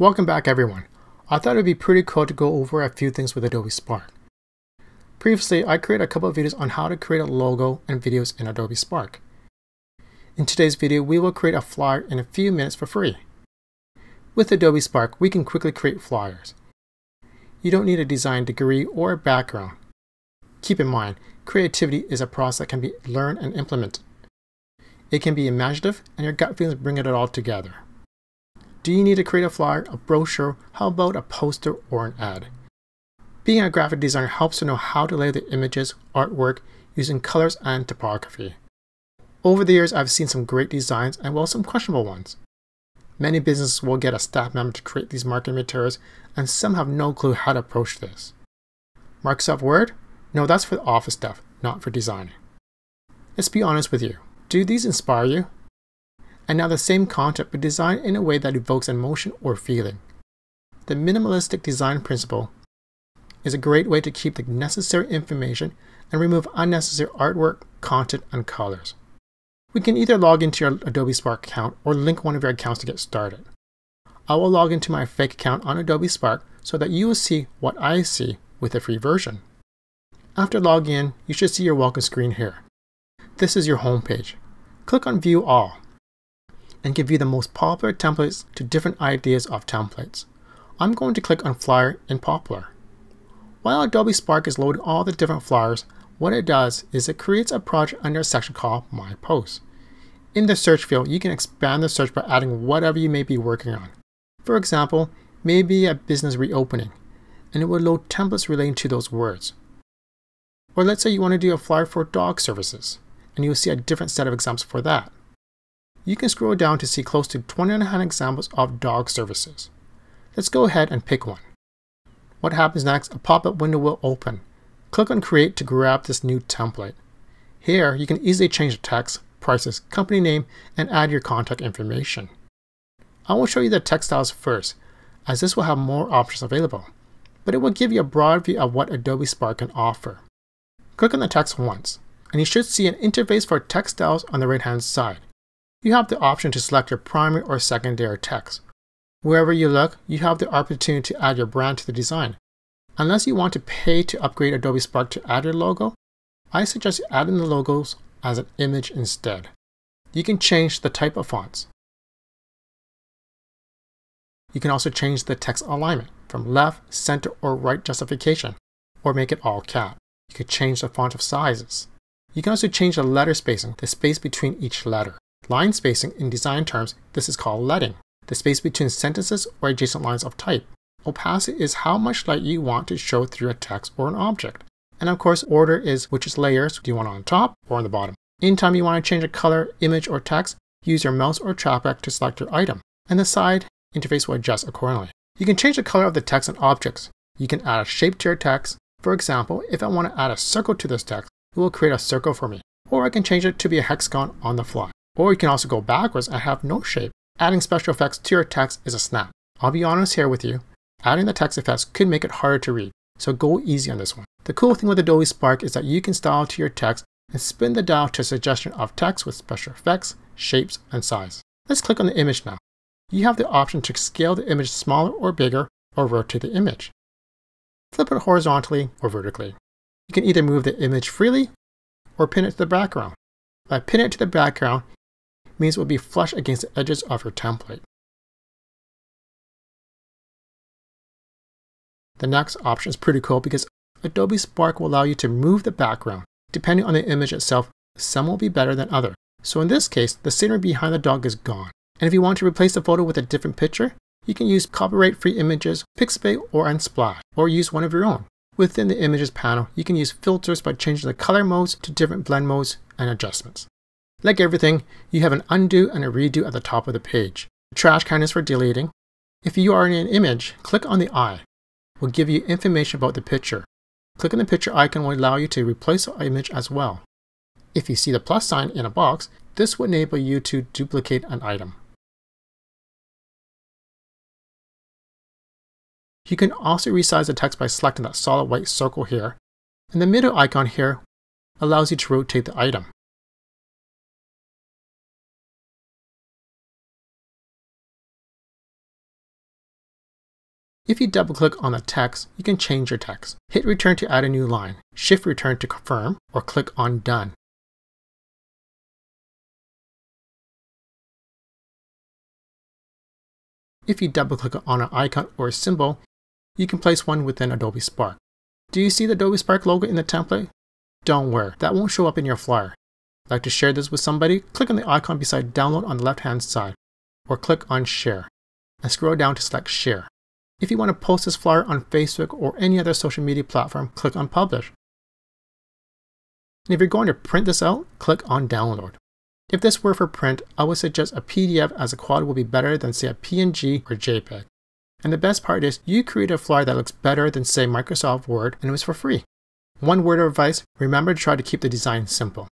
Welcome back everyone. I thought it would be pretty cool to go over a few things with Adobe Spark. Previously, I created a couple of videos on how to create a logo and videos in Adobe Spark. In today's video, we will create a flyer in a few minutes for free. With Adobe Spark, we can quickly create flyers. You don't need a design degree or a background. Keep in mind, creativity is a process that can be learned and implemented. It can be imaginative and your gut feelings bring it all together. Do you need to create a flyer, a brochure? How about a poster or an ad? Being a graphic designer helps to know how to layer the images, artwork, using colors and typography. Over the years, I've seen some great designs and well, some questionable ones. Many businesses will get a staff member to create these marketing materials, and some have no clue how to approach this. Microsoft Word? No, that's for office stuff, not for designing. Let's be honest with you. Do these inspire you? And now the same concept but designed in a way that evokes emotion or feeling. The minimalistic design principle is a great way to keep the necessary information and remove unnecessary artwork, content, and colors. We can either log into your Adobe Spark account or link one of your accounts to get started. I will log into my fake account on Adobe Spark so that you will see what I see with the free version. After logging in, you should see your welcome screen here. This is your home page. Click on View All and give you the most popular templates to different ideas of templates. I'm going to click on Flyer in Popular. While Adobe Spark is loading all the different flyers, what it does is it creates a project under a section called My Posts. In the search field, you can expand the search by adding whatever you may be working on. For example, maybe a business reopening, and it will load templates relating to those words. Or let's say you want to do a flyer for dog services, and you will see a different set of examples for that you can scroll down to see close to 29 examples of dog services. Let's go ahead and pick one. What happens next? A pop-up window will open. Click on Create to grab this new template. Here, you can easily change the text, prices, company name, and add your contact information. I will show you the text styles first, as this will have more options available, but it will give you a broad view of what Adobe Spark can offer. Click on the text once, and you should see an interface for text styles on the right hand side you have the option to select your primary or secondary text. Wherever you look, you have the opportunity to add your brand to the design. Unless you want to pay to upgrade Adobe Spark to add your logo, I suggest adding the logos as an image instead. You can change the type of fonts. You can also change the text alignment from left, center, or right justification, or make it all cap. You can change the font of sizes. You can also change the letter spacing, the space between each letter. Line spacing in design terms, this is called leading, the space between sentences or adjacent lines of type. Opacity is how much light you want to show through a text or an object. And of course, order is which is layers do you want on top or on the bottom. Anytime you want to change a color, image, or text, use your mouse or trackpad to select your item, and the side interface will adjust accordingly. You can change the color of the text and objects. You can add a shape to your text. For example, if I want to add a circle to this text, it will create a circle for me. Or I can change it to be a hexagon on the fly. Or you can also go backwards and have no shape. Adding special effects to your text is a snap. I'll be honest here with you, adding the text effects could make it harder to read, so go easy on this one. The cool thing with Adobe Spark is that you can style to your text and spin the dial to a suggestion of text with special effects, shapes, and size. Let's click on the image now. You have the option to scale the image smaller or bigger or rotate the image. Flip it horizontally or vertically. You can either move the image freely or pin it to the background. By pinning it to the background, means it will be flush against the edges of your template. The next option is pretty cool because Adobe Spark will allow you to move the background. Depending on the image itself, some will be better than other. So in this case, the scenery behind the dog is gone. And if you want to replace the photo with a different picture, you can use copyright-free images, Pixabay or Unsplash, or use one of your own. Within the images panel, you can use filters by changing the color modes to different blend modes and adjustments. Like everything, you have an undo and a redo at the top of the page. The trash can is for deleting. If you are in an image, click on the eye. It will give you information about the picture. Click on the picture icon will allow you to replace the image as well. If you see the plus sign in a box, this will enable you to duplicate an item. You can also resize the text by selecting that solid white circle here, and the middle icon here allows you to rotate the item. If you double click on the text, you can change your text. Hit return to add a new line, shift return to confirm, or click on done. If you double click on an icon or a symbol, you can place one within Adobe Spark. Do you see the Adobe Spark logo in the template? Don't worry, that won't show up in your flyer. Like to share this with somebody? Click on the icon beside download on the left hand side, or click on share, and scroll down to select share. If you want to post this flyer on Facebook or any other social media platform, click on Publish. And if you're going to print this out, click on Download. If this were for print, I would suggest a PDF as a quad will be better than say a PNG or JPEG. And the best part is you create a flyer that looks better than say Microsoft Word and it was for free. One word of advice, remember to try to keep the design simple.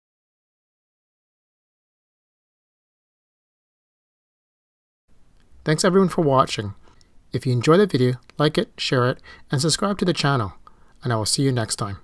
Thanks everyone for watching. If you enjoyed the video, like it, share it, and subscribe to the channel. And I will see you next time.